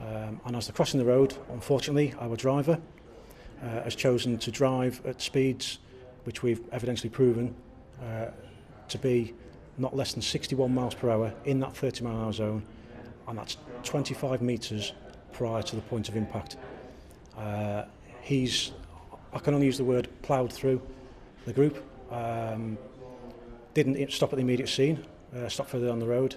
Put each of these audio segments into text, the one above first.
Um, and as they're crossing the road, unfortunately, our driver uh, has chosen to drive at speeds which we've evidentially proven uh, to be not less than 61 miles per hour in that 30 mile an hour zone, and that's 25 meters prior to the point of impact. Uh, he's, I can only use the word plowed through the group, um, didn't stop at the immediate scene, uh, stopped further down the road,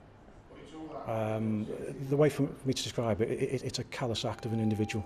Um, the way for me to describe it, it, it it's a callous act of an individual.